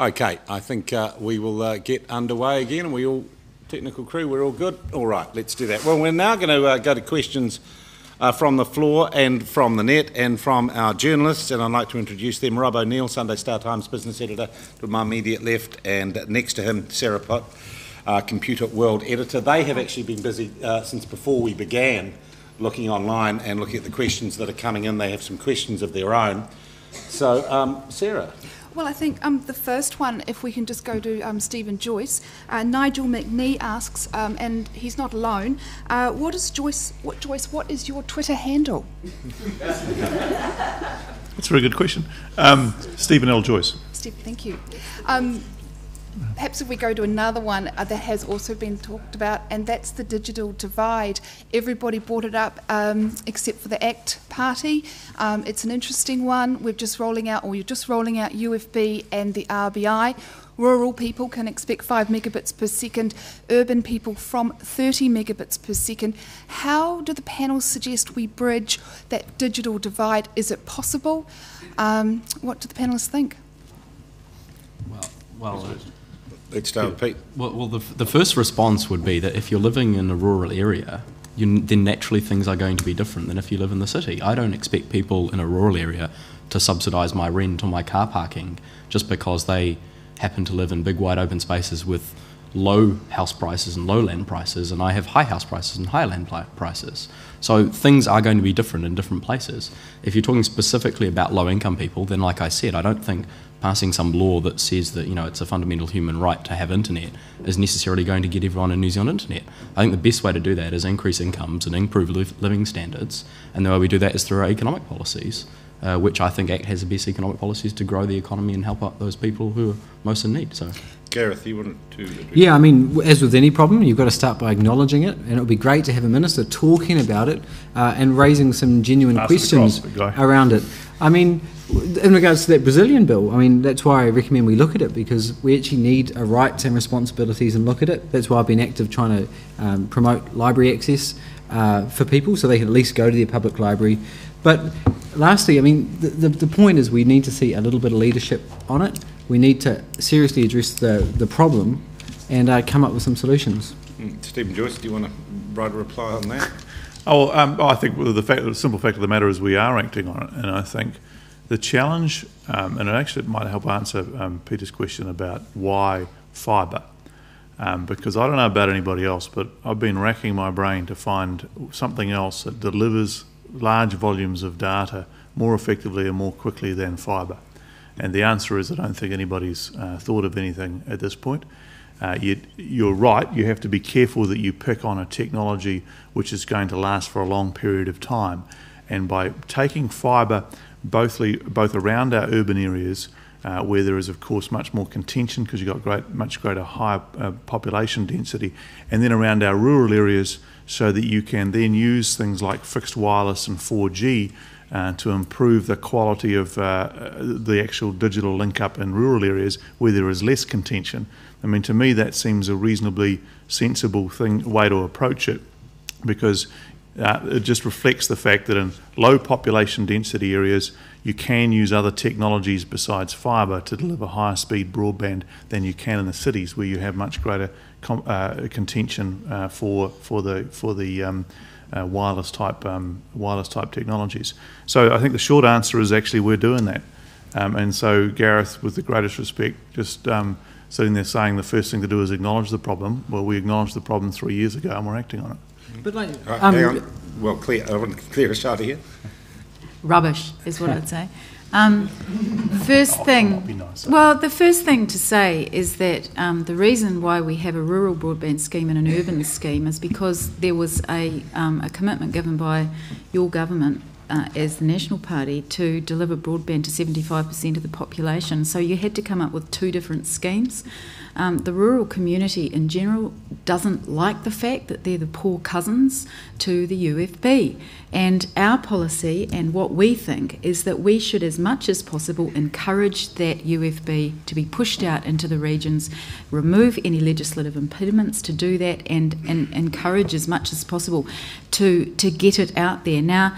Okay, I think uh, we will uh, get underway again. We all, technical crew, we're all good? All right, let's do that. Well, we're now going to uh, go to questions uh, from the floor and from the net and from our journalists. And I'd like to introduce them Rob O'Neill, Sunday Star Times business editor, to my immediate left, and next to him, Sarah Putt, uh, Computer World editor. They have actually been busy uh, since before we began looking online and looking at the questions that are coming in. They have some questions of their own. So, um, Sarah. Well, I think um, the first one, if we can just go to um, Stephen Joyce, uh, Nigel McNee asks, um, and he's not alone. Uh, what is Joyce? What Joyce? What is your Twitter handle? That's a very good question. Um, Stephen L. Joyce. Steve, thank you. Um, Perhaps if we go to another one uh, that has also been talked about, and that's the digital divide. Everybody brought it up um, except for the ACT party. Um, it's an interesting one. We're just rolling out, or you're just rolling out UFB and the RBI. Rural people can expect 5 megabits per second, urban people from 30 megabits per second. How do the panels suggest we bridge that digital divide? Is it possible? Um, what do the panelists think? Well, well Let's start with Pete. Well, well the, the first response would be that if you're living in a rural area, you, then naturally things are going to be different than if you live in the city. I don't expect people in a rural area to subsidise my rent or my car parking just because they happen to live in big wide open spaces with low house prices and low land prices, and I have high house prices and high land prices. So things are going to be different in different places. If you're talking specifically about low income people, then like I said, I don't think passing some law that says that you know it's a fundamental human right to have internet is necessarily going to get everyone in New Zealand internet. I think the best way to do that is increase incomes and improve living standards, and the way we do that is through our economic policies, uh, which I think ACT has the best economic policies to grow the economy and help out those people who are most in need. So. Gareth, you wanted to. Yeah, I mean, as with any problem, you've got to start by acknowledging it, and it would be great to have a minister talking about it uh, and raising some genuine Ask questions around it. I mean, in regards to that Brazilian bill, I mean, that's why I recommend we look at it because we actually need a rights and responsibilities and look at it. That's why I've been active trying to um, promote library access uh, for people so they can at least go to their public library. But lastly, I mean, the, the, the point is we need to see a little bit of leadership on it. We need to seriously address the, the problem and uh, come up with some solutions. Mm. Stephen Joyce, do you want to write a reply on that? Oh, um, I think the, fact, the simple fact of the matter is we are acting on it, and I think the challenge, um, and it actually might help answer um, Peter's question about why fibre, um, because I don't know about anybody else, but I've been racking my brain to find something else that delivers large volumes of data more effectively and more quickly than fibre. And the answer is I don't think anybody's uh, thought of anything at this point. Uh, you, are right, you have to be careful that you pick on a technology which is going to last for a long period of time. And by taking fibre both, both around our urban areas, uh, where there is, of course, much more contention because you've got great, much greater high uh, population density, and then around our rural areas, so that you can then use things like fixed wireless and 4G uh, to improve the quality of uh, the actual digital link up in rural areas where there is less contention. I mean, to me, that seems a reasonably sensible thing way to approach it because uh, it just reflects the fact that in low population density areas, you can use other technologies besides fibre to deliver higher speed broadband than you can in the cities, where you have much greater uh, contention uh, for for the for the um, uh, wireless type um, wireless type technologies. So I think the short answer is actually we're doing that. Um, and so Gareth, with the greatest respect, just um, sitting there saying the first thing to do is acknowledge the problem. Well, we acknowledged the problem three years ago, and we're acting on it. But like, right, um, hang on. Well, clear. I want to clear a shot here. Rubbish is what I'd say. Um, first thing, well, the first thing to say is that um, the reason why we have a rural broadband scheme and an urban scheme is because there was a, um, a commitment given by your government uh, as the National Party to deliver broadband to 75% of the population. So you had to come up with two different schemes. Um, the rural community in general doesn't like the fact that they're the poor cousins to the UFB. And our policy and what we think is that we should, as much as possible, encourage that UFB to be pushed out into the regions, remove any legislative impediments to do that, and, and encourage as much as possible to, to get it out there. Now,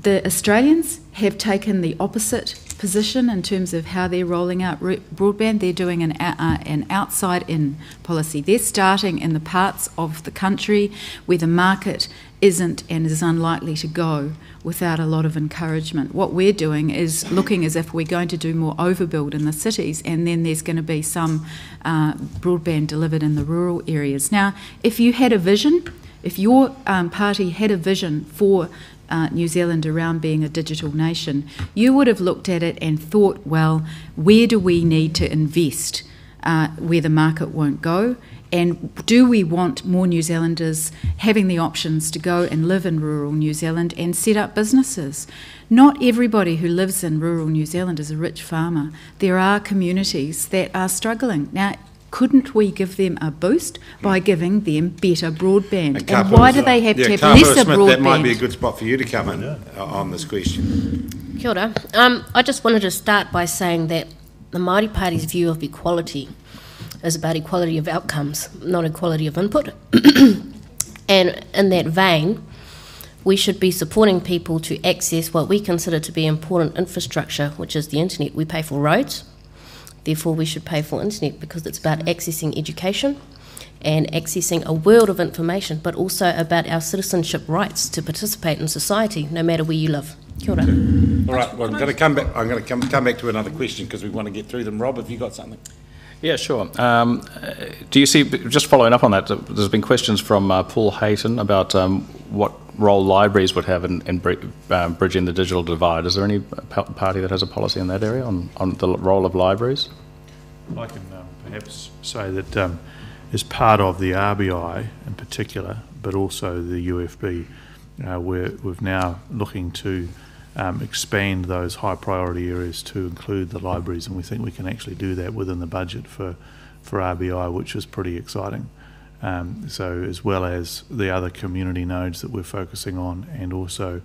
the Australians have taken the opposite position in terms of how they're rolling out broadband. They're doing an, uh, an outside in policy. They're starting in the parts of the country where the market isn't and is unlikely to go without a lot of encouragement. What we're doing is looking as if we're going to do more overbuild in the cities, and then there's going to be some uh, broadband delivered in the rural areas. Now, if you had a vision, if your um, party had a vision for uh, New Zealand around being a digital nation, you would have looked at it and thought, well, where do we need to invest uh, where the market won't go? And do we want more New Zealanders having the options to go and live in rural New Zealand and set up businesses? Not everybody who lives in rural New Zealand is a rich farmer. There are communities that are struggling. Now, couldn't we give them a boost by giving them better broadband? And, and why do they have yeah, to have lesser Smith, broadband? That might be a good spot for you to come in uh, on this question. Kia ora. Um, I just wanted to start by saying that the Māori Party's view of equality is about equality of outcomes, not equality of input. and in that vein, we should be supporting people to access what we consider to be important infrastructure, which is the internet. We pay for roads, therefore, we should pay for internet because it's about accessing education and accessing a world of information, but also about our citizenship rights to participate in society, no matter where you live. Kia ora. All right, well, I'm going to come back. I'm going to come, come back to another question because we want to get through them. Rob, have you got something? Yeah, sure. Um, do you see, just following up on that, there's been questions from uh, Paul Hayton about um, what role libraries would have in, in uh, bridging the digital divide. Is there any party that has a policy in that area on, on the role of libraries? I can um, perhaps say that um, as part of the RBI in particular, but also the UFB, uh, we're, we're now looking to um, expand those high priority areas to include the libraries, and we think we can actually do that within the budget for, for RBI, which is pretty exciting. Um, so, as well as the other community nodes that we're focusing on, and also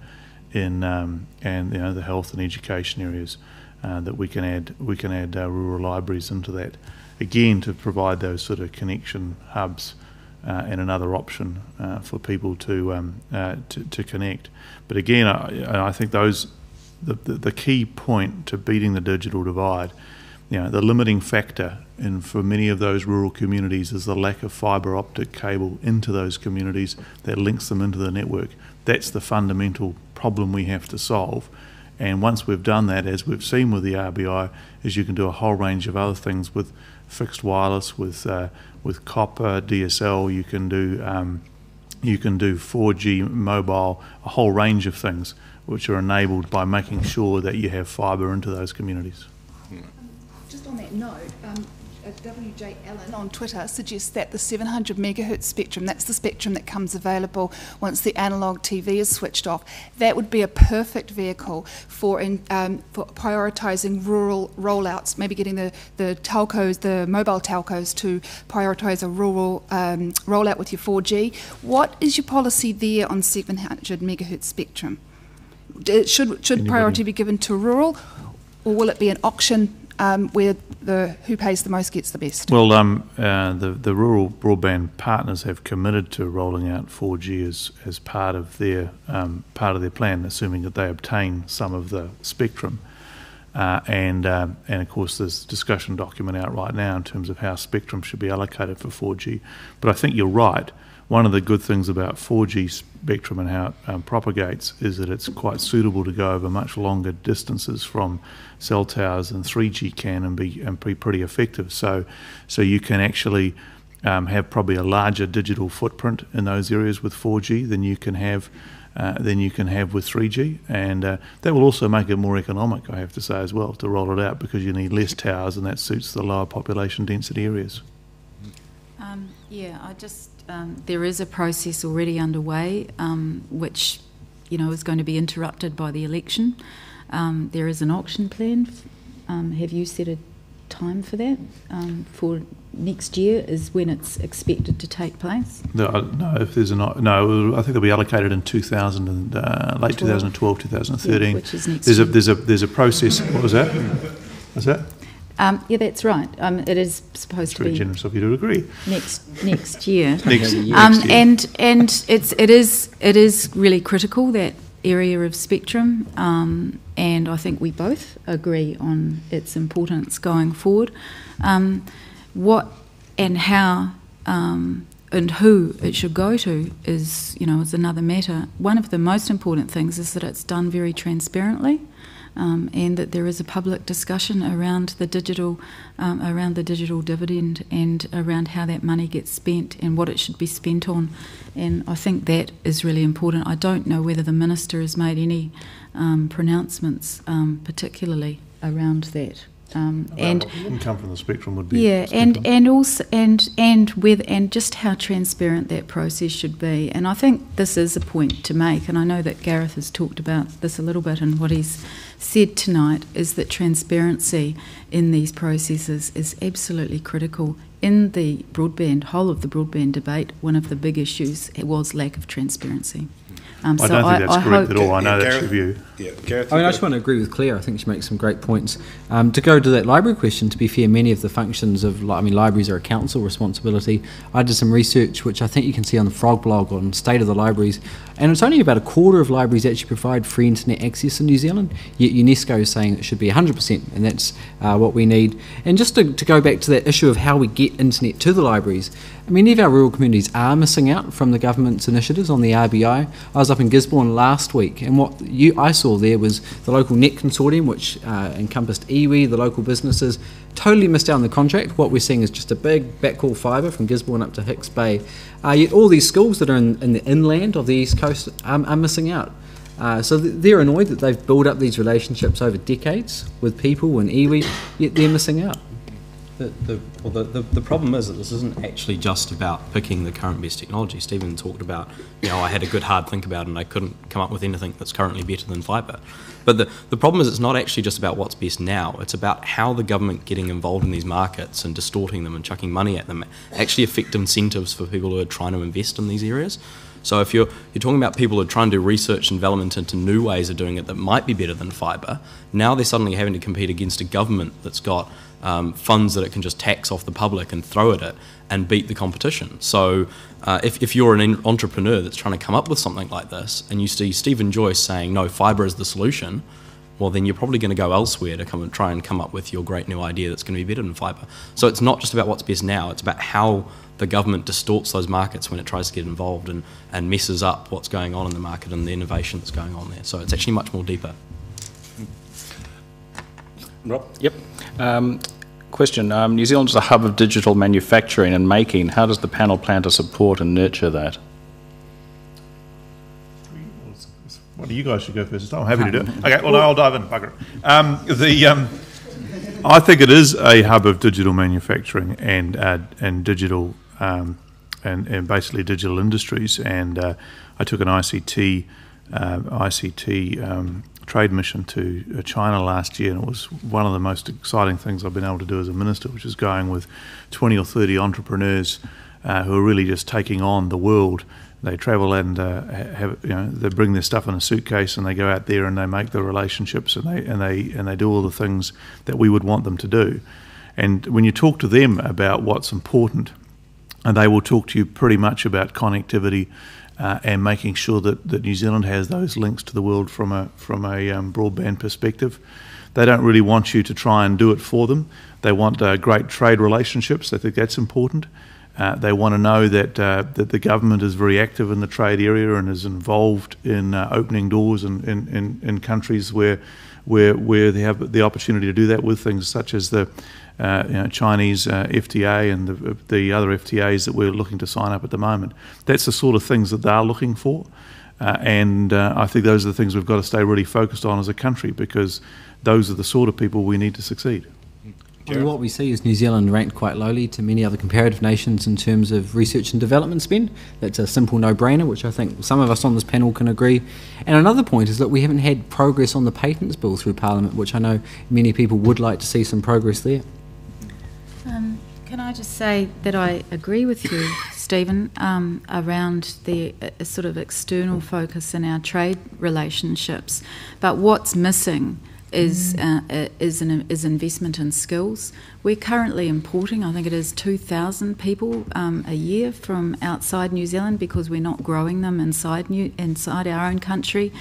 in um, and you know the health and education areas uh, that we can add we can add uh, rural libraries into that again to provide those sort of connection hubs uh, and another option uh, for people to, um, uh, to, to connect. But again, I, I think those the, the, the, key point to beating the digital divide, you know, the limiting factor in for many of those rural communities is the lack of fibre optic cable into those communities that links them into the network. That's the fundamental problem we have to solve. And once we've done that, as we've seen with the RBI, is you can do a whole range of other things with fixed wireless, with uh, with copper, DSL. You can do um, you can do 4G mobile, a whole range of things which are enabled by making sure that you have fibre into those communities. Just on that note, um, WJ Allen on Twitter suggests that the 700 megahertz spectrum, that's the spectrum that comes available once the analog TV is switched off, that would be a perfect vehicle for, in, um, for prioritising rural rollouts, maybe getting the, the telcos, the mobile telcos to prioritise a rural um, rollout with your 4G. What is your policy there on 700 megahertz spectrum? Should, should priority be given to rural, or will it be an auction um, where the who pays the most gets the best? Well, um, uh, the the rural broadband partners have committed to rolling out 4G as, as part of their um, part of their plan, assuming that they obtain some of the spectrum. Uh, and um, and of course, there's discussion document out right now in terms of how spectrum should be allocated for 4G. But I think you're right one of the good things about 4G spectrum and how it um, propagates is that it's quite suitable to go over much longer distances from cell towers than 3G can and be and be pretty effective. So, so you can actually um, have probably a larger digital footprint in those areas with 4G than you can have. Uh, than you can have with 3G, and uh, that will also make it more economic, I have to say as well, to roll it out because you need less towers, and that suits the lower population density areas. Um, yeah, I just um, there is a process already underway, um, which you know is going to be interrupted by the election. Um, there is an auction plan. Um, have you set a time for that? Um, for next year is when it's expected to take place. No, no if there's a no, I think they'll be allocated in 2000 and uh, late 2012, 2013. Yeah, which is next there's year. a there's a there's a process. What was that? What's that? Um, yeah, that's right. Um, it is supposed it's to very be generous of you to agree. Next next year. next, um, next year. And and it's it is it is really critical that area of spectrum, um, and I think we both agree on its importance going forward. Um, what and how um, and who it should go to is, you know, is another matter. One of the most important things is that it's done very transparently um, and that there is a public discussion around the digital um, around the digital dividend and around how that money gets spent and what it should be spent on. And I think that is really important. I don't know whether the minister has made any um, pronouncements, um, particularly around that. Um, and income from the spectrum would be yeah, and and also and and with and just how transparent that process should be. And I think this is a point to make. And I know that Gareth has talked about this a little bit, and what he's said tonight is that transparency in these processes is absolutely critical. In the broadband whole of the broadband debate, one of the big issues was lack of transparency. Um, I so don't think that's I correct at all. I know yeah, that's your view. Yeah, Gareth, I mean, I just want to agree with Clare. I think she makes some great points. Um, to go to that library question, to be fair, many of the functions of, I mean, libraries are a council responsibility. I did some research, which I think you can see on the Frog blog on state of the libraries, and it's only about a quarter of libraries actually provide free internet access in New Zealand. Yet UNESCO is saying it should be 100%, and that's uh, what we need. And just to, to go back to that issue of how we get internet to the libraries, many of our rural communities are missing out from the government's initiatives on the RBI. I was up in Gisborne last week, and what you, I saw there was the local net consortium, which uh, encompassed iwi, the local businesses, totally missed out on the contract. What we're seeing is just a big backhaul fibre from Gisborne up to Hicks Bay. Uh, yet all these schools that are in, in the inland of the east coast are, are missing out. Uh, so they're annoyed that they've built up these relationships over decades with people and iwi, yet they're missing out. The, the, well, the, the, the, problem is that this isn't actually just about picking the current best technology. Stephen talked about, you know, I had a good hard think about it and I couldn't come up with anything that's currently better than fibre. But the, the problem is it's not actually just about what's best now, it's about how the government getting involved in these markets and distorting them and chucking money at them actually affect incentives for people who are trying to invest in these areas. So if you're you're talking about people who are trying to do research and development into new ways of doing it that might be better than fibre, now they're suddenly having to compete against a government that's got um, funds that it can just tax off the public and throw at it and beat the competition. So uh, if, if you're an entrepreneur that's trying to come up with something like this and you see Stephen Joyce saying, no, fibre is the solution, well, then you're probably going to go elsewhere to come and try and come up with your great new idea that's going to be better than fibre. So it's not just about what's best now, it's about how the government distorts those markets when it tries to get involved and, and messes up what's going on in the market and the innovation that's going on there. So it's actually much more deeper. Rob? Yep. Um, question um, New Zealand is a hub of digital manufacturing and making. How does the panel plan to support and nurture that? Well, you guys should go first. I'm happy to do it. Okay, well, no, I'll dive in. Bugger um, the, um, I think it is a hub of digital manufacturing and uh, and digital um, and, and basically digital industries. And uh, I took an ICT uh, ICT um, trade mission to uh, China last year, and it was one of the most exciting things I've been able to do as a minister, which is going with 20 or 30 entrepreneurs uh, who are really just taking on the world. They travel and uh, have, you know, they bring their stuff in a suitcase and they go out there and they make the relationships and they and they and they do all the things that we would want them to do. And when you talk to them about what's important, and they will talk to you pretty much about connectivity uh, and making sure that, that New Zealand has those links to the world from a from a um, broadband perspective. They don't really want you to try and do it for them. They want uh, great trade relationships. They think that's important. Uh, they want to know that uh, that the government is very active in the trade area and is involved in uh, opening doors in, in, in, in countries where where where they have the opportunity to do that with things such as the uh, you know, Chinese uh, FTA and the, the other FTAs that we're looking to sign up at the moment. That's the sort of things that they're looking for. Uh, and uh, I think those are the things we've got to stay really focused on as a country because those are the sort of people we need to succeed. Well, what we see is New Zealand ranked quite lowly to many other comparative nations in terms of research and development spend. That's a simple no brainer, which I think some of us on this panel can agree. And another point is that we haven't had progress on the patents bill through Parliament, which I know many people would like to see some progress there. Um, can I just say that I agree with you, Stephen, um, around the uh, sort of external focus in our trade relationships. But what's missing is uh, is an is investment in skills. We're currently importing, I think it is 2,000 people um, a year from outside New Zealand because we're not growing them inside New, inside our own country.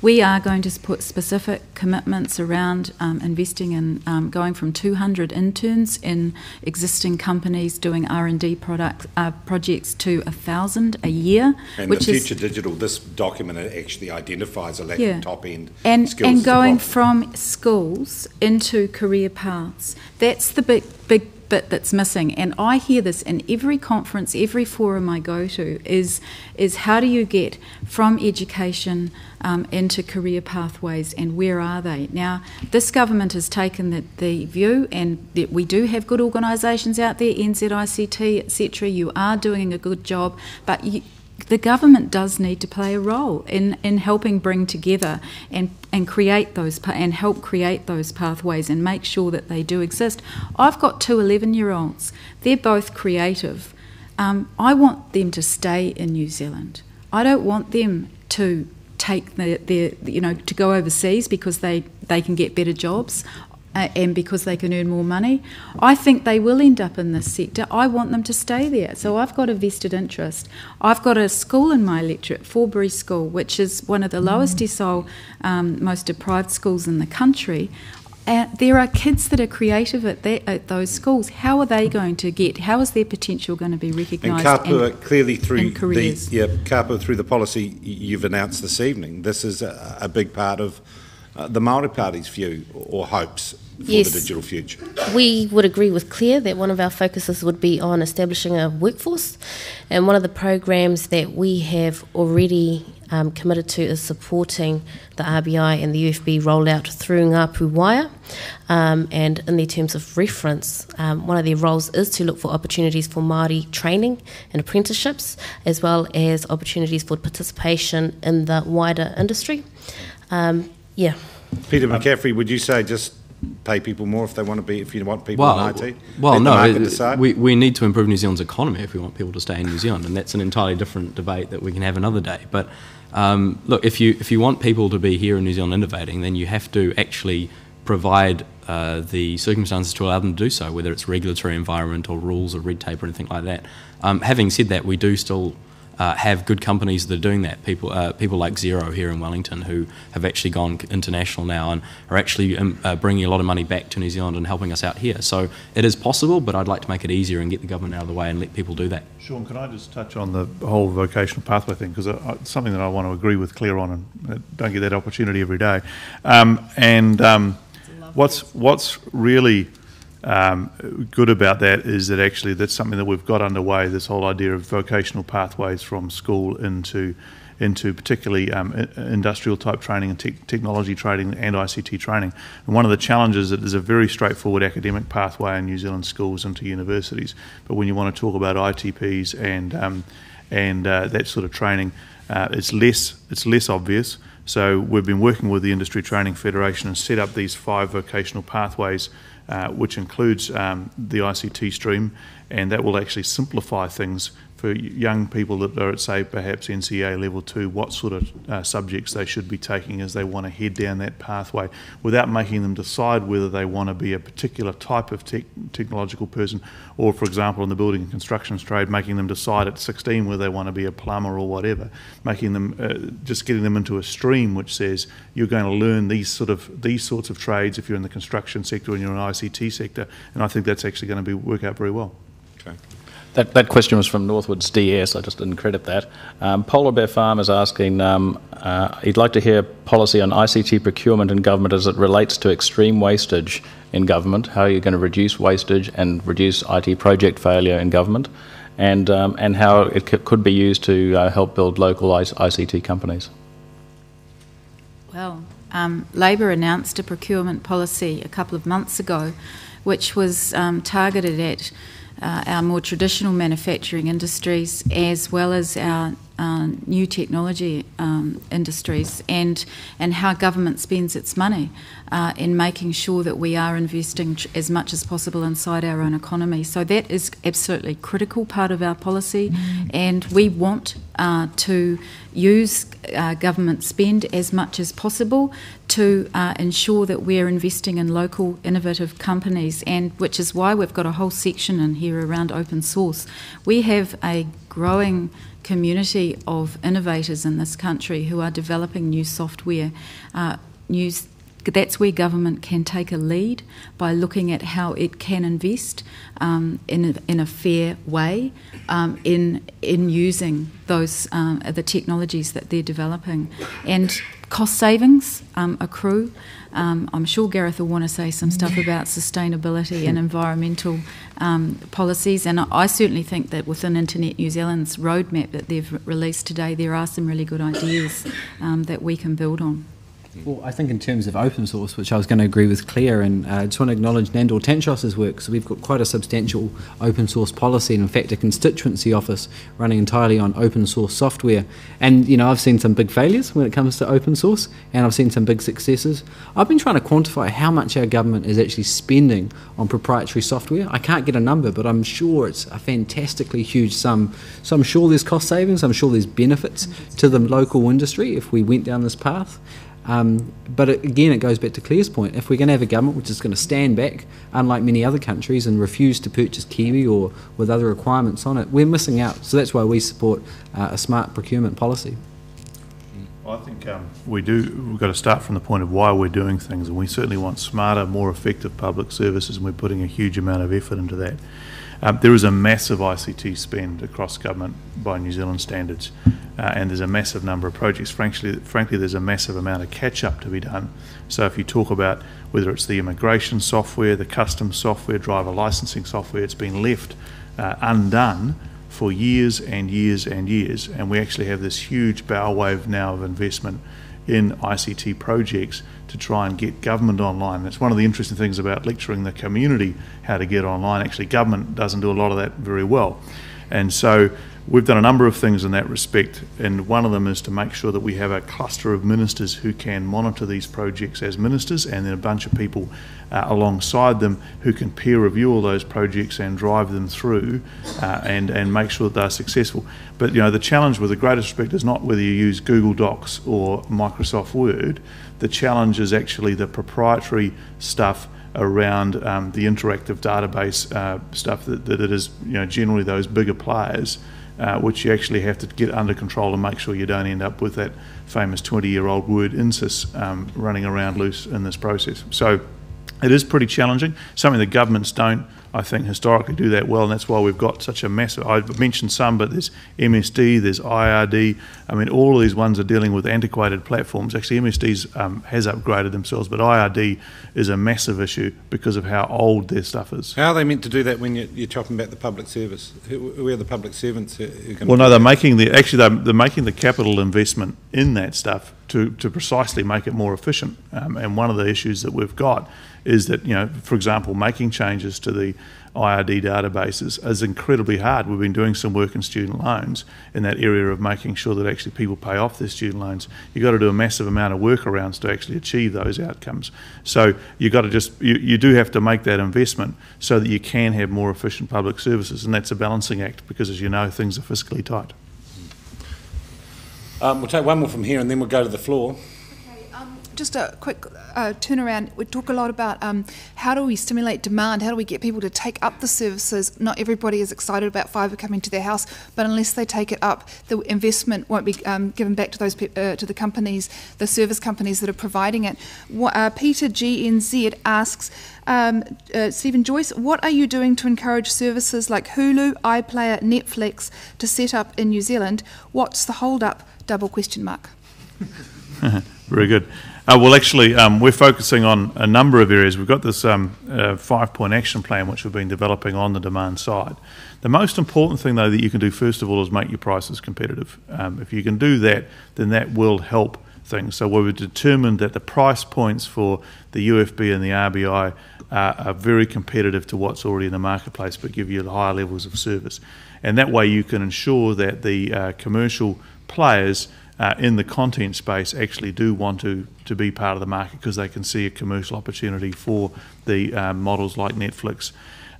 We are going to put specific commitments around um, investing in um, going from 200 interns in existing companies doing R&D product uh, projects to a thousand a year. And which the future is, digital, this document actually identifies a lack Yeah. of top end and skills. and going from schools into career paths. That's the big big bit that's missing. And I hear this in every conference, every forum I go to is is how do you get from education um, into career pathways and where are they? Now, this government has taken the, the view, and that we do have good organisations out there, NZICT, etc. You are doing a good job, but you, the government does need to play a role in, in helping bring together and, and create those and help create those pathways and make sure that they do exist. I've got two 11 year olds. They're both creative. Um, I want them to stay in New Zealand. I don't want them to take their, their you know to go overseas because they, they can get better jobs uh, and because they can earn more money. I think they will end up in this sector. I want them to stay there. So I've got a vested interest. I've got a school in my electorate, Forbury School, which is one of the lowest decile, um, most deprived schools in the country. And there are kids that are creative at, that, at those schools. How are they going to get? How is their potential going to be recognised? And? Kapua, clearly through the, yeah, Kapua, through the policy you've announced this evening, this is a, a big part of uh, the Māori Party's view or hopes for Yes. the digital future. We would agree with Clare that one of our focuses would be on establishing a workforce, and one of the programs that we have already um, committed to is supporting the RBI and the UFB rollout through Ngā Pū Waea. Um, and in their terms of reference, um, one of their roles is to look for opportunities for Māori training and apprenticeships, as well as opportunities for participation in the wider industry. Um, yeah. Peter McCaffrey, would you say just pay people more if they want to be, if you want people Well, in IT? well, Let no. market it- decide? We, we need to improve New Zealand's economy if we want people to stay in New Zealand, and that's an entirely different debate that we can have another day. But um, look, if you if you want people to be here in New Zealand innovating, then you have to actually provide uh, the circumstances to allow them to do so, whether it's regulatory environment or rules or red tape or anything like that. Um, having said that, we do still uh, have good companies that are doing that. People, uh, people like Xero here in Wellington, who have actually gone international now and are actually um, uh, bringing a lot of money back to New Zealand and helping us out here. So it is possible, but I'd like to make it easier and get the government out of the way and let people do that. Sean, can I just touch on the whole vocational pathway thing? Because it's something that I want to agree with Clare on, and uh, don't get that opportunity every day. Um, and um, what's what's really um, good about that is that actually that's something that we've got underway. This whole idea of vocational pathways from school into into particularly um, industrial type training and tech technology training and ICT training. And one of the challenges is that there's a very straightforward academic pathway in New Zealand schools into universities. But when you want to talk about ITPs and um, and uh, that sort of training, uh, it's less it's less obvious. So we've been working with the Industry Training Federation and set up these five vocational pathways, uh, which includes um, the ICT stream, and that will actually simplify things for young people that are at, say, perhaps NCEA level two, what sort of uh, subjects they should be taking as they want to head down that pathway without making them decide whether they want to be a particular type of tech, technological person or, for example, in the building and construction trade, making them decide at 16 whether they want to be a plumber or whatever, making them, uh, just getting them into a stream which says you're going to learn these sort of, these sorts of trades if you're in the construction sector and you're in the ICT sector, and I think that's actually going to be, work out very well. Okay. That, that question was from Northwoods DS. I just didn't credit that. Um, Polar Bear Farm is asking, um, uh, he'd like to hear policy on ICT procurement in government as it relates to extreme wastage in government. How are you going to reduce wastage and reduce IT project failure in government? And, um, and how it could be used to uh, help build local I- ICT companies. Well, um, Labour announced a procurement policy a couple of months ago, which was um, targeted at uh, our more traditional manufacturing industries as well as our uh, new technology um, industries and and how government spends its money uh, in making sure that we are investing as much as possible inside our own economy. So that is absolutely critical part of our policy, and we want uh, to use uh, government spend as much as possible to uh, ensure that we're investing in local innovative companies, and which is why we've got a whole section in here around open source. We have a growing community of innovators in this country who are developing new software, uh, new that's where government can take a lead by looking at how it can invest um, in, a, in a fair way um, in in using those um, the technologies that they're developing and cost savings um, accrue. Um, I'm sure Gareth will want to say some stuff about sustainability and environmental um, policies, and I certainly think that within Internet New Zealand's roadmap that they've released today, there are some really good ideas that we can build on. Well, I think in terms of open source, which I was going to agree with Clare, and uh, I just want to acknowledge Nandor Tanczos's work. So we've got quite a substantial open source policy, and in fact, a constituency office running entirely on open source software. And you know, I've seen some big failures when it comes to open source, and I've seen some big successes. I've been trying to quantify how much our government is actually spending on proprietary software. I can't get a number, but I'm sure it's a fantastically huge sum. So I'm sure there's cost savings. I'm sure there's benefits to the local industry if we went down this path. Um, but again, it goes back to Clare's point. If we're going to have a government which is going to stand back, unlike many other countries, and refuse to purchase Kiwi or with other requirements on it, we're missing out. So that's why we support uh, a smart procurement policy. I think um, we do. We've got to start from the point of why we're doing things, and we certainly want smarter, more effective public services, and we're putting a huge amount of effort into that. Um, there is a massive ICT spend across government by New Zealand standards, uh, and there's a massive number of projects. Frankly, frankly, there's a massive amount of catch up to be done. So if you talk about whether it's the immigration software, the customs software, driver licensing software, it's been left uh, undone for years and years and years, and we actually have this huge bow wave now of investment in ICT projects to try and get government online. That's one of the interesting things about lecturing the community how to get online. Actually, government doesn't do a lot of that very well. And so we've done a number of things in that respect, and one of them is to make sure that we have a cluster of ministers who can monitor these projects as ministers, and then a bunch of people uh, alongside them who can peer review all those projects and drive them through uh, and, and make sure that they're successful. But you know, the challenge with the greatest respect is not whether you use Google Docs or Microsoft Word. The challenge is actually the proprietary stuff around um, the interactive database uh, stuff that, that it is you know generally those bigger players uh, which you actually have to get under control and make sure you don't end up with that famous 20 year old word INCIS um, running around loose in this process. So it is pretty challenging, something that governments don't I think historically do that well, and that's why we've got such a massive. I've mentioned some, but there's MSD, there's IRD. I mean, all of these ones are dealing with antiquated platforms. Actually, MSD um, has upgraded themselves, but IRD is a massive issue because of how old their stuff is. How are they meant to do that when you're, you're talking about the public service? Who, who are the public servants? Well, no, they're making the actually they're, they're making the capital investment in that stuff to, to precisely make it more efficient. Um, and one of the issues that we've got is that, you know, for example, making changes to the IRD databases is incredibly hard. We've been doing some work in student loans in that area of making sure that actually people pay off their student loans. You've got to do a massive amount of workarounds to actually achieve those outcomes. So you've got to just, you, you do have to make that investment so that you can have more efficient public services. And that's a balancing act because, as you know, things are fiscally tight. Um, we'll take one more from here and then we'll go to the floor just a quick uh, turnaround. We talk a lot about um, how do we stimulate demand? How do we get people to take up the services? Not everybody is excited about fibre coming to their house, but unless they take it up, the investment won't be um, given back to those uh, to the companies, the service companies that are providing it. What, uh, Peter GNZ asks. Um, uh, Stephen Joyce, what are you doing to encourage services like Hulu, iPlayer, Netflix to set up in New Zealand? What's the hold up? Double question mark. Very good. Uh, well, actually, um, we're focusing on a number of areas. We've got this um, uh, five point action plan which we've been developing on the demand side. The most important thing, though, that you can do first of all is make your prices competitive. Um, if you can do that, then that will help things. So, we've determined that the price points for the UFB and the RBI uh, are very competitive to what's already in the marketplace, but give you the higher levels of service. And that way, you can ensure that the uh, commercial players uh, in the content space actually do want to, to be part of the market because they can see a commercial opportunity for the um, models like Netflix.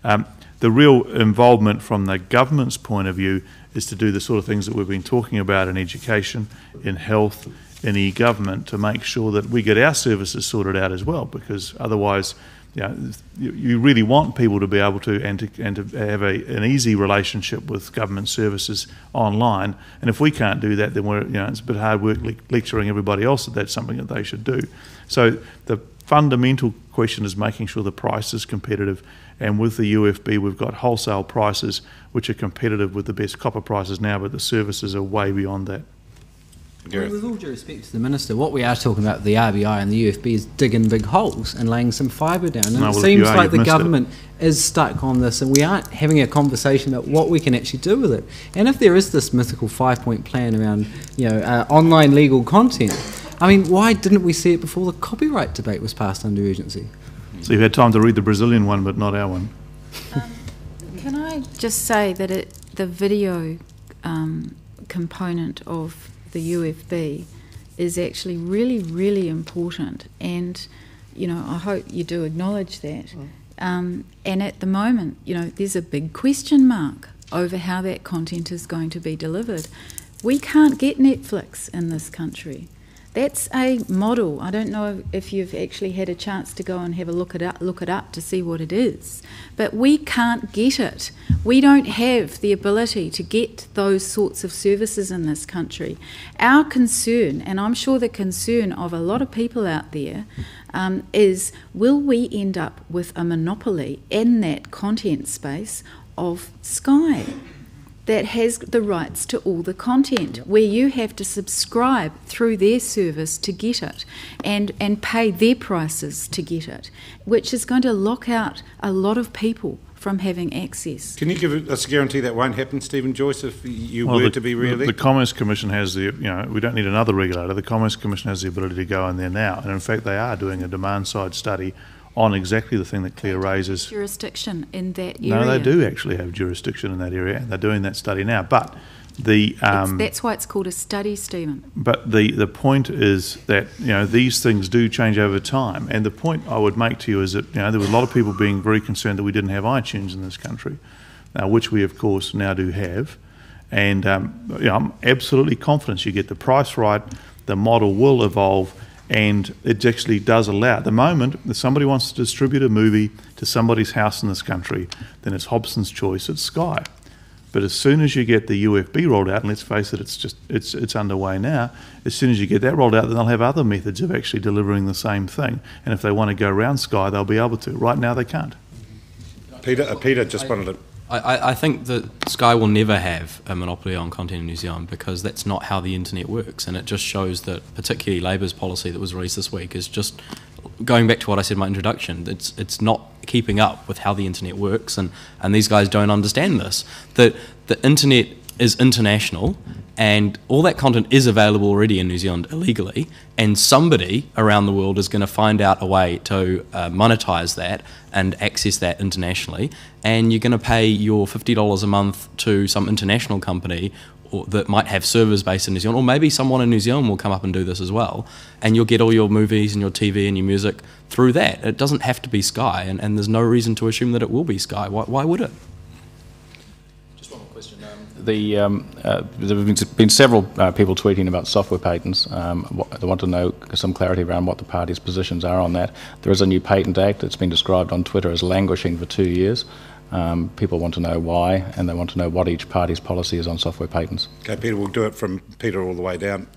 Um, the real involvement from the government's point of view is to do the sort of things that we've been talking about in education, in health, any government to make sure that we get our services sorted out as well, because otherwise, you, know, you, really want people to be able to and to, and to have a, an easy relationship with government services online. And if we can't do that, then we're, you know, it's a bit hard work le- lecturing everybody else that that's something that they should do. So the fundamental question is making sure the price is competitive. And with the UFB, we've got wholesale prices which are competitive with the best copper prices now, but the services are way beyond that. Well, with all due respect to the minister, what we are talking about the RBI and the UFB is digging big holes and laying some fibre down. And No, it well, if seems are, like the government is stuck on this, and we aren't having a conversation about what we can actually do with it. And if there is this mythical five-point plan around, you know, uh, online legal content, I mean, why didn't we see it before the copyright debate was passed under urgency? So you've had time to read the Brazilian one, but not our one. Can I just say that it, the video um, component of the UFB is actually really, really important, and you know I hope you do acknowledge that. Um, and at the moment, you know, there's a big question mark over how that content is going to be delivered. We can't get Netflix in this country. That's a model. I don't know if you've actually had a chance to go and have a look it up, look it up to see what it is. But we can't get it. We don't have the ability to get those sorts of services in this country. Our concern, and I'm sure the concern of a lot of people out there, um, is will we end up with a monopoly in that content space of Sky? That has the rights to all the content, where you have to subscribe through their service to get it and, and pay their prices to get it, which is going to lock out a lot of people from having access. Can you give us a guarantee that won't happen, Stephen Joyce, if you Well, were the- to be the- re-elected? The Commerce Commission has the, you know, we don't need another regulator. The Commerce Commission has the ability to go in there now. And in fact, they are doing a demand side study on exactly the thing that Clare raises. Jurisdiction in that area. No, they do actually have jurisdiction in that area, and they're doing that study now. But the um, that's why it's called a study, Stephen. but the, the point is that you know these things do change over time, and the point I would make to you is that you know there were a lot of people being very concerned that we didn't have iTunes in this country, uh, which we of course now do have, and um, you know, I'm absolutely confident you get the price right, the model will evolve, and it actually does allow. At the moment, if somebody wants to distribute a movie to somebody's house in this country, then it's Hobson's choice. It's Sky. But as soon as you get the UFB rolled out, and let's face it, it's just it's it's underway now. As soon as you get that rolled out, then they'll have other methods of actually delivering the same thing. And if they want to go around Sky, they'll be able to. Right now, they can't. Peter, uh, Peter just wanted to. I, I, think that Sky will never have a monopoly on content in New Zealand because that's not how the internet works. And it just shows that, particularly Labour's policy that was released this week, is just going back to what I said in my introduction. It's, it's not keeping up with how the internet works, and, and these guys don't understand this. That the internet is international, and all that content is available already in New Zealand illegally, and somebody around the world is going to find out a way to uh, monetize that and access that internationally, and you're going to pay your $50 a month to some international company or, that might have servers based in New Zealand, or maybe someone in New Zealand will come up and do this as well, and you'll get all your movies and your TV and your music through that. It doesn't have to be Sky, and, and there's no reason to assume that it will be Sky. Why, why would it? The, um, uh, there have been- several uh, people tweeting about software patents. Um, they want to know some clarity around what the party's positions are on that. There is a new patent act that's been described on Twitter as languishing for two years. Um, people want to know why, and they want to know what each party's policy is on software patents. Okay, Peter, we'll do it from Peter all the way down.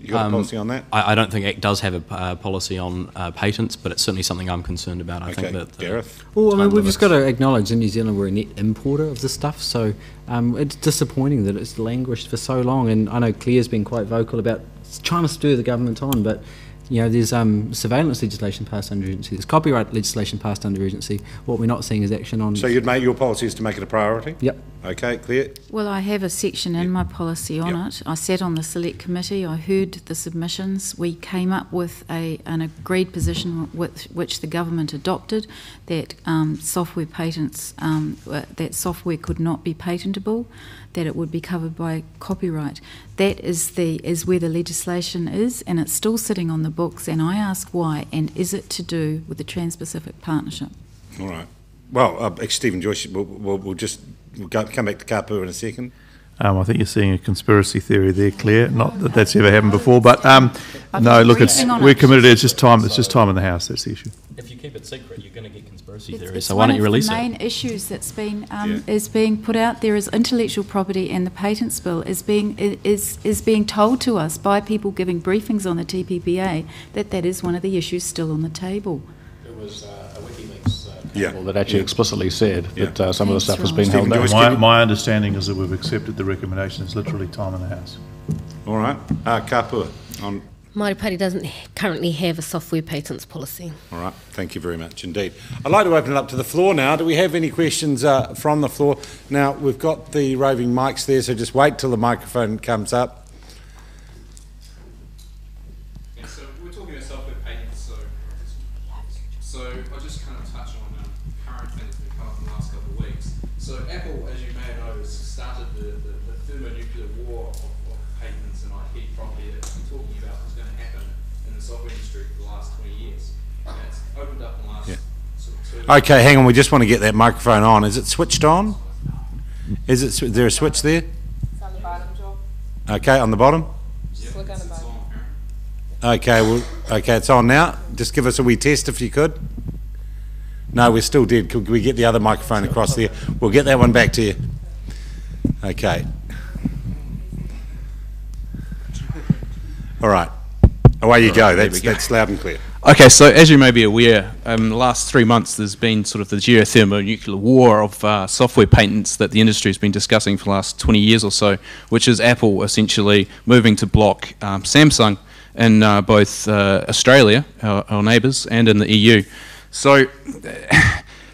You got a Um, policy on that? I, I don't think ACT does have a uh, policy on uh, patents, but it's certainly something I'm concerned about. I Okay, think that the Gareth? Well, I mean, we've just got to acknowledge in New Zealand we're a net importer of this stuff, so um, it's disappointing that it's languished for so long. And I know Clare's been quite vocal about trying to stir the government on, but you know, there's um, surveillance legislation passed under urgency, there's copyright legislation passed under urgency. What we're not seeing is action on. So you'd make your policy is to make it a priority? Yep. Okay, Clare. Well, I have a section in my policy on Yep. it. I sat on the select committee. I heard the submissions. We came up with a, an agreed position with which the government adopted that um, software patents, um, that software could not be patentable, that it would be covered by copyright. That is the is where the legislation is, and it's still sitting on the books. And I ask why, and is it to do with the Trans-Pacific Partnership? All right. Well, uh, Stephen Joyce, we'll, we'll, we'll just we'll go, come back to Kapua in a second. Um, I think you're seeing a conspiracy theory there, Clare. Not that that's ever happened before, but um, no, look, it's we're committed. It's just time. It's just time in the house. That's the issue. If you keep it secret, you're going to get conspiracy It's, theories. it's So why don't you release it? one of the it? main issues that's been um, Yeah. is being put out there is intellectual property, and the patents bill is being is is being told to us by people giving briefings on the TPPA that that is one of the issues still on the table. There was a WikiLeaks uh, Yeah. article that actually explicitly said Yeah. that uh, some of the stuff was Ron. being held Steven back. Joyce, My, my understanding is that we've accepted the recommendation. It's literally time in the house. All right. Uh, Kapua, on, Māori Party doesn't currently have a software patents policy. all right. Thank you very much indeed. I'd like to open it up to the floor now. Do we have any questions uh, from the floor? Now, we've got the roving mics there, so just wait till the microphone comes up. Yeah, so we're talking about software patents, so so I'll just kind of touch on um, current things that have come up in the last couple of weeks. So Apple, as you may know, has started the, the, the thermonuclear war of, of patents and IP property that we've been talking about was going to happen in the software industry for the last 20 years. And it's opened up in the last Yeah. sort of two Okay, hang on. We just want to get that microphone on. Is it switched on? Is it? Is there a switch there? It's on the bottom, Joel. Okay, on the bottom. Just look on the bottom. Okay, well, okay, it's on now. Just give us a wee test if you could. No, we're still dead. Could we get the other microphone across there? We'll get that one back to you. Okay. All right. Away you go. That's, that's loud and clear. Okay, so as you may be aware, um, the last three months there's been sort of the geothermonuclear war of uh, software patents that the industry has been discussing for the last 20 years or so, which is Apple essentially moving to block um, Samsung in uh, both uh, Australia, our, our neighbours, and in the EU. So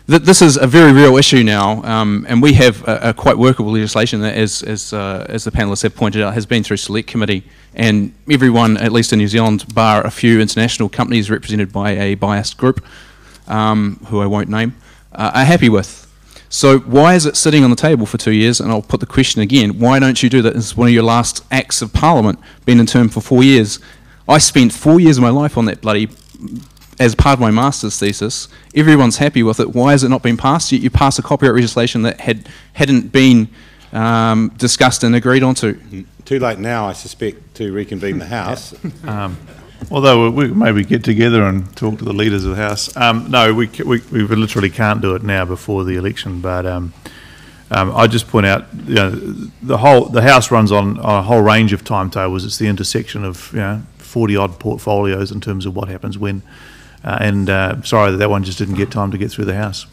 th- this is a very real issue now, um, and we have a, a quite workable legislation that, as, as, uh, as the panellists have pointed out, has been through select committee, and everyone, at least in New Zealand, bar a few international companies represented by a biased group, um, who I won't name, uh, are happy with. So why is it sitting on the table for two years? And I'll put the question again: Why don't you do that as one of your last acts of Parliament, been in term for four years? I spent four years of my life on that bloody as part of my master's thesis. Everyone's happy with it. Why has it not been passed? You, you passed a copyright legislation that had hadn't been um, discussed and agreed onto. Too late now, I suspect, to reconvene the House. Um, although we we maybe get together and talk to the leaders of the house. Um, no, we, we we literally can't do it now before the election. But um, um, I just point out, you know, the whole the house runs on, on a whole range of timetables. It's the intersection of you know forty odd portfolios in terms of what happens when. Uh, and uh, sorry that that one just didn't get time to get through the house.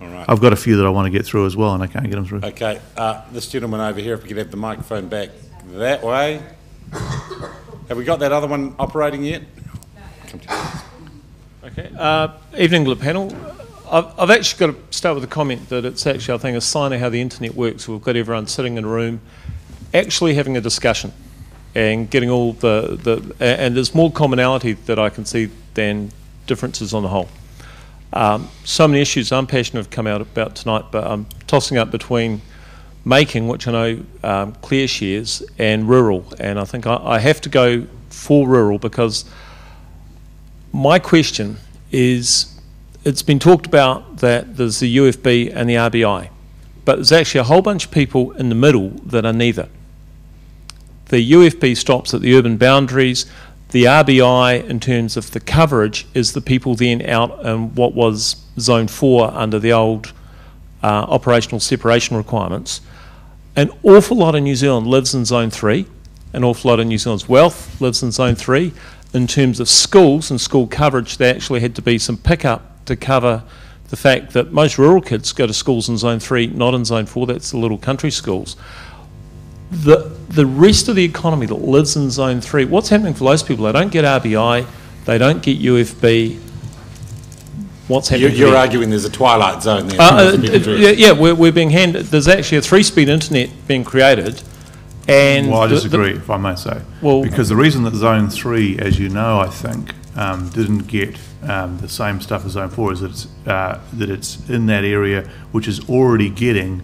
All right. I've got a few that I want to get through as well, and I can't get them through. Okay, uh, this gentleman over here, if we could have the microphone back that way. Have we got that other one operating yet? Come to- Okay. Uh, evening, Glib panel. I've, I've actually got to start with a comment that it's actually, I think, a sign of how the internet works. We've got everyone sitting in a room, actually having a discussion, and getting all the the. And there's more commonality that I can see than differences on the whole. Um, so many issues I'm passionate have come out about tonight, but I'm tossing up between making, which I know um, Clare shares, and rural. And I think I, I have to go for rural because my question is it's been talked about that there's the UFB and the RBI, but there's actually a whole bunch of people in the middle that are neither. The UFB stops at the urban boundaries. The RBI, in terms of the coverage, is the people then out in what was Zone 4 under the old uh, operational separation requirements. An awful lot of New Zealand lives in Zone 3. An awful lot of New Zealand's wealth lives in Zone 3. In terms of schools and school coverage, there actually had to be some pickup to cover the fact that most rural kids go to schools in Zone 3, not in Zone 4. That's the little country schools. The, the rest of the economy that lives in Zone 3, what's happening for those people? They don't get RBI, they don't get UFB. What's You're, happening you're there? arguing there's a twilight zone there. Uh, uh, That's a bit addressed. yeah, yeah, we're, we're being handed. There's actually a three-speed internet being created, and Well, I the- the- disagree, if I may say. Well- because the reason that Zone Three, as you know, I think, um, didn't get um, the same stuff as Zone Four is that it's uh, that it's in that area which is already getting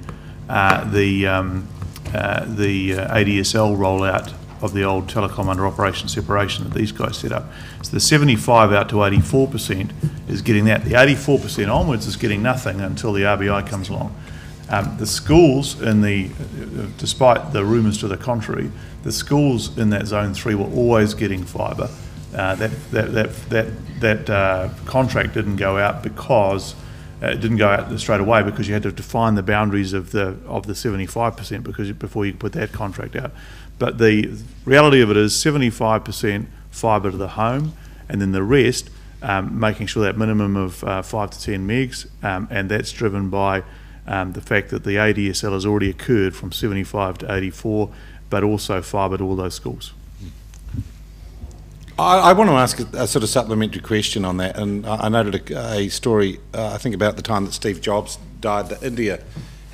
uh, the um, uh, the uh, ADSL rollout of the old telecom under operation separation that these guys set up. So the 75 out to 84 percent is getting that. The 84 percent onwards is getting nothing until the RBI comes along. Um, the schools in the, despite the rumours to the contrary, the schools in that zone three were always getting fibre. Uh, that that that that, that uh, contract didn't go out because uh, it didn't go out straight away because you had to define the boundaries of the of the 75% because before you put that contract out. But the reality of it is 75% fibre to the home, and then the rest um, making sure that minimum of uh, five to 10 megs, um, and that's driven by um, the fact that the ADSL has already occurred from 75 to 84, but also fibre to all those schools. I, I want to ask a, sort of supplementary question on that, and I, I noted a, a story, uh, I think about the time that Steve Jobs died, that India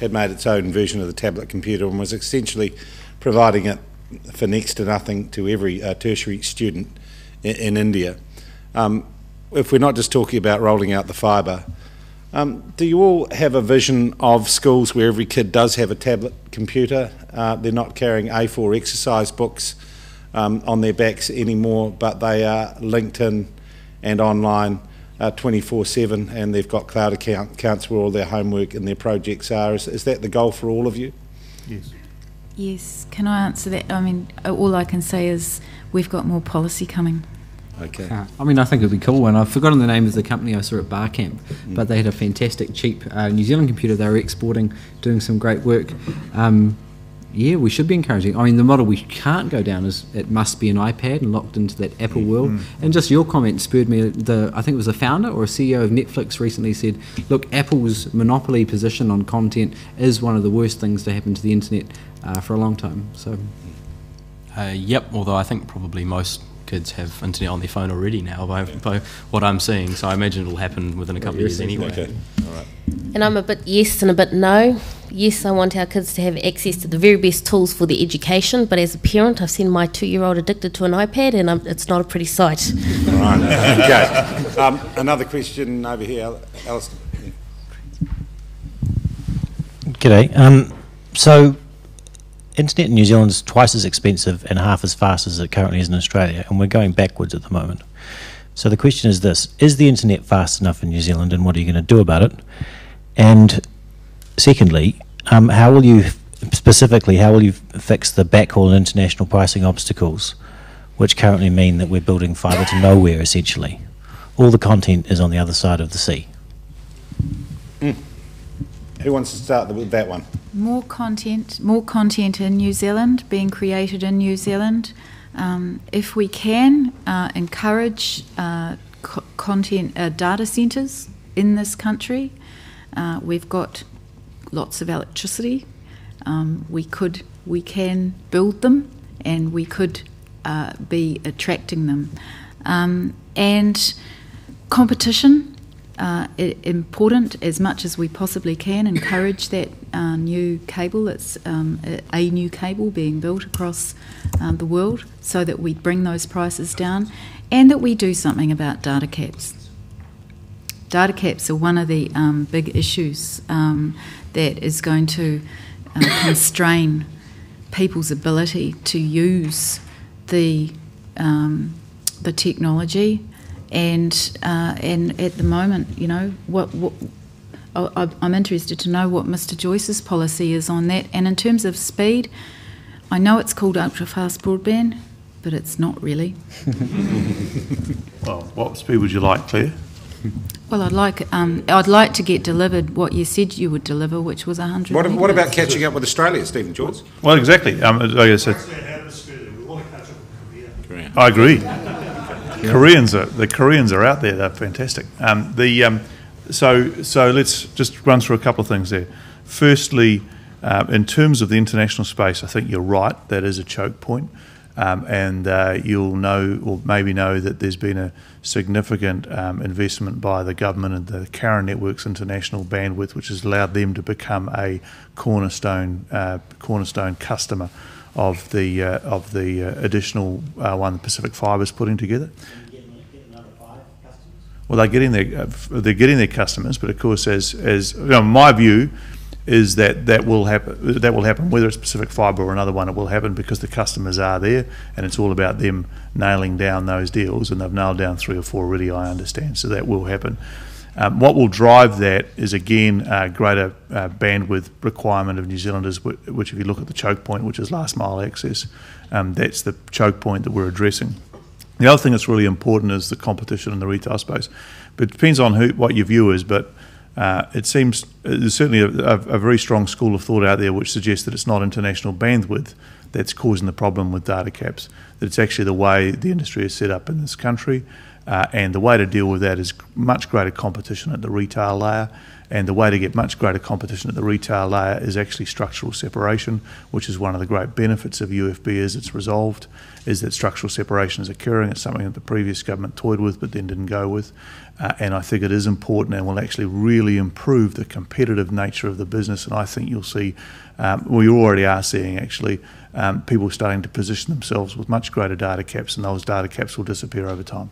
had made its own version of the tablet computer and was essentially providing it for next to nothing to every uh, tertiary student in, in India. Um, if we're not just talking about rolling out the fibre, um, do you all have a vision of schools where every kid does have a tablet computer? Uh, they're not carrying A4 exercise books um, on their backs anymore, but they are linked in and online uh, 24 7, and they've got cloud account, accounts where all their homework and their projects are. Is, is that the goal for all of you? Yes. Yes. Can I answer that? I mean, all I can say is we've got more policy coming. Okay. Uh, I mean, I think it'd be cool, and I've forgotten the name of the company I saw at Barcamp, mm. but they had a fantastic, cheap uh, New Zealand computer they were exporting, doing some great work. Um, yeah, we should be encouraging. I mean, the model we can't go down is it must be an iPad and locked into that Apple mm-hmm. world. And just your comment spurred me. The I think it was a founder or a CEO of Netflix recently said, "Look, Apple's monopoly position on content is one of the worst things to happen to the internet uh, for a long time." So, uh, yep. Although I think probably most kids have internet on their phone already now by, by what I'm seeing. So I imagine it'll happen within a couple of years anyway. Okay. All right. And I'm a bit yes and a bit no. Yes, I want our kids to have access to the very best tools for their education, but as a parent, I've seen my two year old addicted to an iPad and I'm, it's not a pretty sight. All right. Okay. Um, another question over here, Alistair. G'day. Um, so internet in New Zealand is twice as expensive and half as fast as it currently is in Australia, and we're going backwards at the moment. So the question is this Is the internet fast enough in New Zealand, and what are you going to do about it? And secondly, um, how will you, specifically, how will you fix the backhaul and international pricing obstacles, which currently mean that we're building fibre to nowhere essentially? All the content is on the other side of the sea. Mm. Who wants to start with that one? More content, more content in New Zealand, being created in New Zealand. Um, if we can uh, encourage uh, co content uh, data centres in this country, uh, we've got lots of electricity. Um, we could, we can build them, and we could uh, be attracting them. Um, and competition uh, important as much as we possibly can. Encourage that uh, new cable. That's um, a, new cable being built across um, the world, so that we bring those prices down, and that we do something about data caps. Data caps are one of the um, big issues um, that is going to uh, constrain people's ability to use the um, the technology and uh, and at the moment, you know, what, what I, I'm interested to know what Mr. Joyce's policy is on that. And in terms of speed, I know it's called ultra fast broadband, but it's not really. well, what speed would you like, Clare? Well, I'd like um, I'd like to get delivered what you said you would deliver, which was 100. What, what about catching up with Australia, Stephen George? Well, exactly. Um, I guess I agree. Koreans are the Koreans are out there. They're fantastic. Um, the um, so so let's just run through a couple of things there. Firstly, uh, in terms of the international space, I think you're right. That is a choke point. Um, and uh, you'll know, or maybe know, that there's been a significant um, investment by the government and the KAREN Networks International bandwidth, which has allowed them to become a cornerstone uh, cornerstone customer of the uh, of the uh, additional uh, one Pacific Fibre's putting together. Well, they're getting their they're getting their customers, but of course, as as you know, my view is that that will happen. That will happen whether it's Pacific Fibre or another one. It will happen because the customers are there, and it's all about them nailing down those deals. And they've nailed down three or four already, I understand. So that will happen. Um, what will drive that is again uh, greater uh, bandwidth requirement of New Zealanders, which, if you look at the choke point, which is last mile access, um, that's the choke point that we're addressing. The other thing that's really important is the competition in the retail space. But it depends on who, what your view is, but uh, it seems there's certainly a, a, a, very strong school of thought out there which suggests that it's not international bandwidth that's causing the problem with data caps, that it's actually the way the industry is set up in this country. Uh, and the way to deal with that is much greater competition at the retail layer. And the way to get much greater competition at the retail layer is actually structural separation, which is one of the great benefits of UFB as it's resolved, is that structural separation is occurring. It's something that the previous government toyed with but then didn't go with. Uh, and I think it is important and will actually really improve the competitive nature of the business. And I think you'll see, um, we already are seeing actually, um, people starting to position themselves with much greater data caps, and those data caps will disappear over time.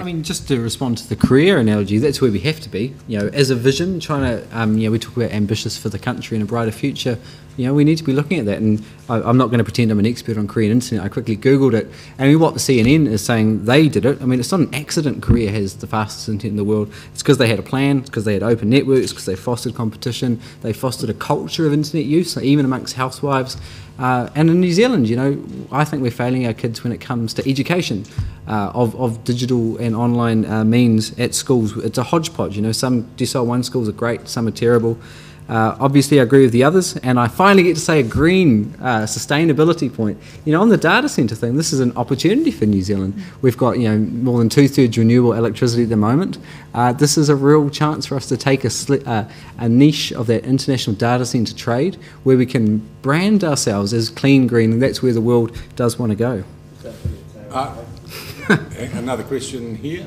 I mean, just to respond to the Korea analogy, that's where we have to be. You know, as a vision, trying to, um, you know, we talk about ambitious for the country and a brighter future. You know, we need to be looking at that. And I, am not going to pretend I'm an expert on Korean internet. I quickly Googled it. And what the CNN is saying they did it. I mean, it's not an accident Korea has the fastest internet in the world. It's because they had a plan, it's because they had open networks, because they fostered competition, they fostered a culture of internet use, even amongst housewives. Uh, and in New Zealand, you know, I think we're failing our kids when it comes to education uh, of, of digital and online uh, means at schools. It's a hodgepodge, you know, some Decile 1 schools are great, some are terrible. Uh, obviously, I agree with the others, and I finally get to say a green uh, sustainability point. You know, on the data centre thing, this is an opportunity for New Zealand. We've got you know more than two thirds renewable electricity at the moment. Uh, this is a real chance for us to take a, sli- uh, a niche of that international data centre trade where we can brand ourselves as clean green, and that's where the world does want to go. Uh, another question here.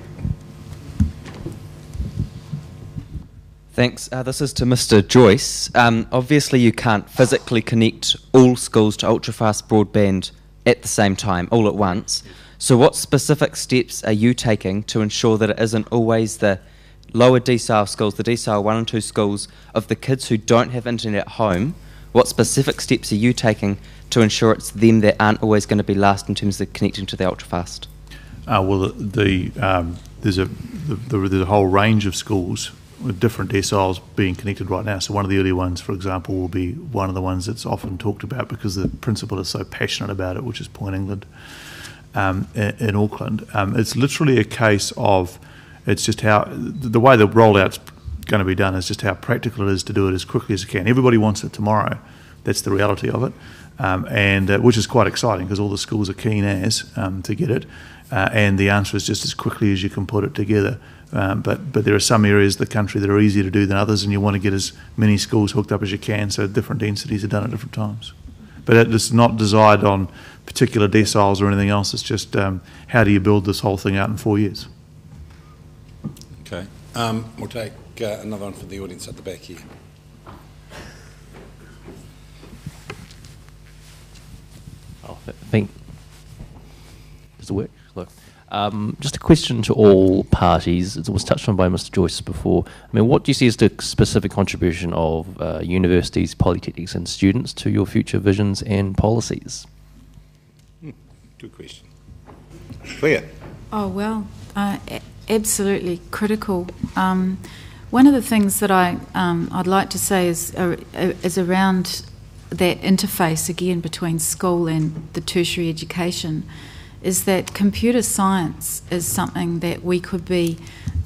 Thanks. Uh, this is to Mr. Joyce. Um, obviously, you can't physically connect all schools to ultrafast broadband at the same time, all at once. So, what specific steps are you taking to ensure that it isn't always the lower decile schools, the decile 1 and 2 schools, of the kids who don't have internet at home? What specific steps are you taking to ensure it's them that aren't always going to be last in terms of connecting to the ultrafast? Uh, well, the, the um, there's a the, the, there's a whole range of schools different deciles being connected right now. So one of the early ones, for example, will be one of the ones that's often talked about because the principal is so passionate about it, which is Point England um, in, in, Auckland. Um, it's literally a case of it's just how the way the rollout's going to be done is just how practical it is to do it as quickly as you can. Everybody wants it tomorrow. That's the reality of it, um, and uh, which is quite exciting because all the schools are keen as um, to get it. Uh, and the answer is just as quickly as you can put it together. Um, but but there are some areas of the country that are easier to do than others, and you want to get as many schools hooked up as you can, so different densities are done at different times. But it's not desired on particular deciles or anything else. It's just um, how do you build this whole thing out in four years? Okay. Um, we'll take uh, another one from the audience at the back here. Oh, I think. Does it work? Look. Um, just a question to all parties. It was touched on by Mr. Joyce before. I mean, what do you see as the specific contribution of uh, universities, polytechnics, and students to your future visions and policies? Hmm, good question. Clare. Oh well, uh, absolutely critical. Um, one of the things that I um, I'd like to say is uh, is around that interface again between school and the tertiary education is that computer science is something that we could be,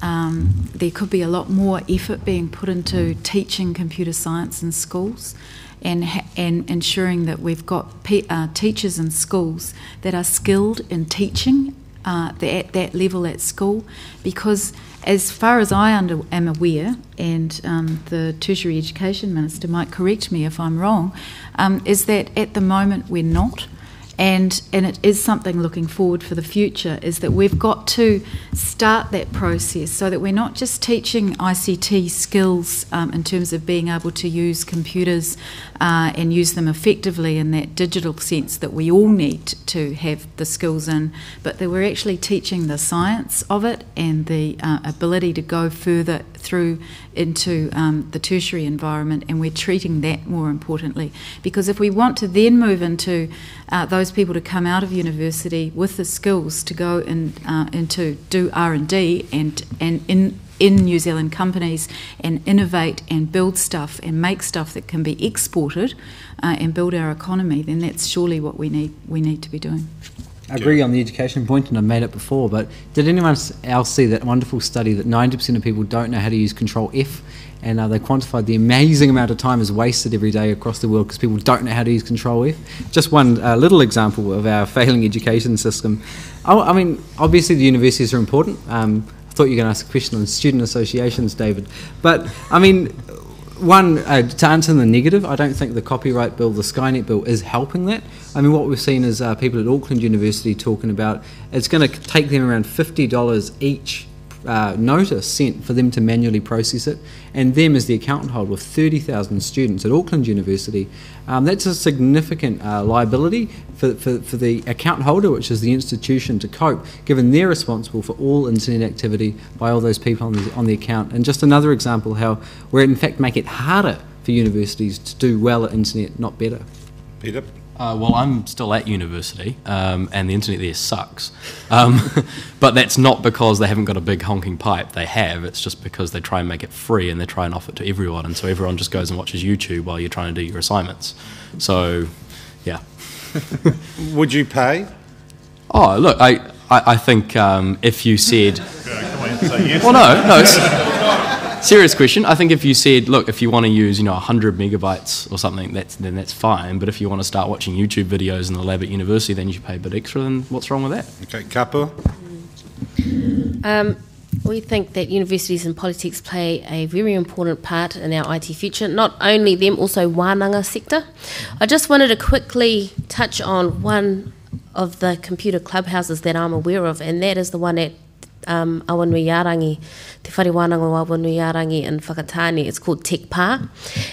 um, there could be a lot more effort being put into teaching computer science in schools and, and ensuring that we've got uh, teachers in schools that are skilled in teaching uh, at that level at school. Because as far as I under, am aware, and um, the Tertiary Education Minister might correct me if I'm wrong, um, is that at the moment we're not and and it is something looking forward for the future is that we've got to start that process so that we're not just teaching ICT skills um, in terms of being able to use computers uh, and use them effectively in that digital sense that we all need to have the skills in, but that we're actually teaching the science of it and the uh, ability to go further through into um, the tertiary environment, and we're treating that more importantly. Because if we want to then move into uh, those people to come out of university with the skills to go in, uh, into do R and and and in in New Zealand companies and innovate and build stuff and make stuff that can be exported uh, and build our economy, then that's surely what we need we need to be doing. I agree on the education point, and I've made it before, but did anyone else see that wonderful study that 90% of people don't know how to use Control F? And uh, they quantified the amazing amount of time is wasted every day across the world because people don't know how to use Control F. Just one uh, little example of our failing education system. Oh, I mean, obviously the universities are important. Um, I thought you were going to ask a question on student associations, David. But, I mean, one, uh, to answer in the negative, I don't think the copyright bill, the Skynet bill, is helping that. I mean, what we've seen is uh, people at Auckland University talking about it's going to take them around $50 each uh, notice sent for them to manually process it, and them as the account holder with 30,000 students at Auckland University. Um, that's a significant uh, liability for, for, for the account holder, which is the institution, to cope, given they're responsible for all internet activity by all those people on the, on the account. And just another example how we're in fact make it harder for universities to do well at internet, not better. Peter? Uh, well, I'm still at university, um, and the internet there sucks. Um, but that's not because they haven't got a big honking pipe. They have. It's just because they try and make it free, and they try and offer it to everyone, and so everyone just goes and watches YouTube while you're trying to do your assignments. So, yeah. Would you pay? Oh, look, I, I, I think um, if you said, well, no, no. Serious question. I think if you said, look, if you want to use, you know, 100 megabytes or something, that's then that's fine. But if you want to start watching YouTube videos in the lab at university, then you should pay a bit extra. Then what's wrong with that? Okay, Kapua. Um, we think that universities and politics play a very important part in our IT future. Not only them, also wānanga sector. I just wanted to quickly touch on one of the computer clubhouses that I'm aware of, and that is the one at um, Awanuiarangi, Te Whare Wānanga o Awanuiarangi in Whakatane. It's called Tech Pa.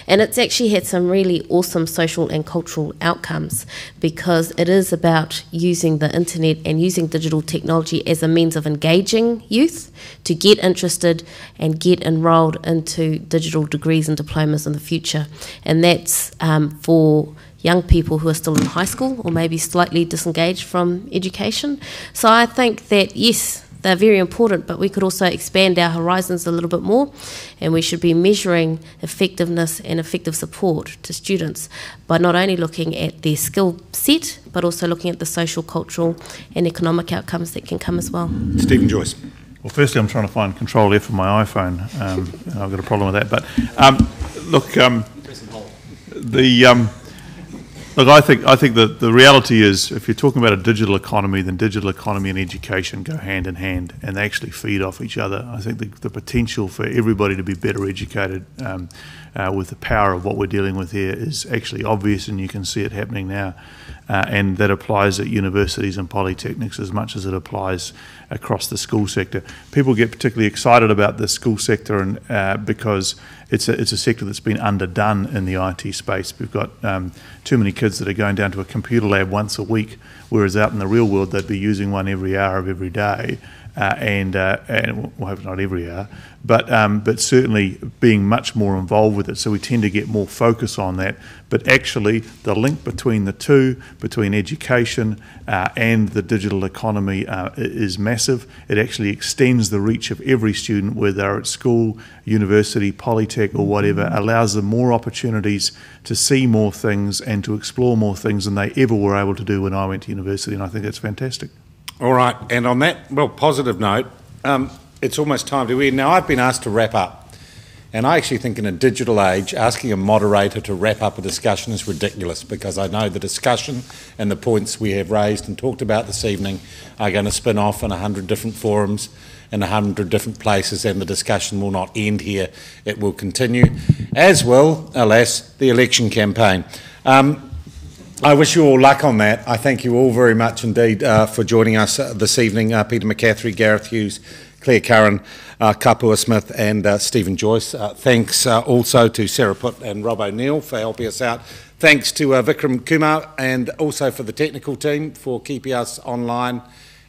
And it's actually had some really awesome social and cultural outcomes because it is about using the internet and using digital technology as a means of engaging youth to get interested and get enrolled into digital degrees and diplomas in the future. And that's um, for young people who are still in high school or maybe slightly disengaged from education. So I think that, yes, they're very important, but we could also expand our horizons a little bit more, and we should be measuring effectiveness and effective support to students by not only looking at their skill set, but also looking at the social, cultural, and economic outcomes that can come as well. Steven Joyce. Well, firstly, I'm trying to find Control F on my iPhone, um, and I've got a problem with that. But um, look, um, the um, Look, I think I think that the reality is, if you're talking about a digital economy, then digital economy and education go hand in hand, and they actually feed off each other. I think the, the potential for everybody to be better educated um, uh, with the power of what we're dealing with here is actually obvious, and you can see it happening now. Uh, and that applies at universities and polytechnics as much as it applies across the school sector. People get particularly excited about the school sector and uh, because it's a, it's a sector that's been underdone in the IT space. We've got um, too many kids that are going down to a computer lab once a week, whereas out in the real world they'd be using one every hour of every day uh, and uh, and well, not every hour, but um, but certainly being much more involved with it. So we tend to get more focus on that. But actually, the link between the two, between education uh, and the digital economy, uh, is massive. It actually extends the reach of every student, whether they're at school, university, polytech, or whatever. Allows them more opportunities to see more things and to explore more things than they ever were able to do when I went to university. And I think that's fantastic. All right, and on that, well, positive note, um, it's almost time to end. Now, I've been asked to wrap up, and I actually think in a digital age, asking a moderator to wrap up a discussion is ridiculous because I know the discussion and the points we have raised and talked about this evening are going to spin off in a hundred different forums in a hundred different places, and the discussion will not end here. It will continue, as will, alas, the election campaign. Um, I wish you all luck on that. I thank you all very much indeed uh, for joining us uh, this evening. Uh, Peter McCaffrey, Gareth Hughes, Clare Curran, uh, Kapua Smith, and uh, Steven Joyce. Uh, thanks also to Sarah Putt and Rob O'Neill for helping us out. Thanks to Vikram Kumar and also for the technical team for keeping us online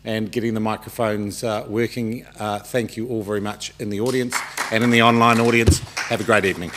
and getting the microphones working. thank you all very much in the audience and in the online audience. Have a great evening.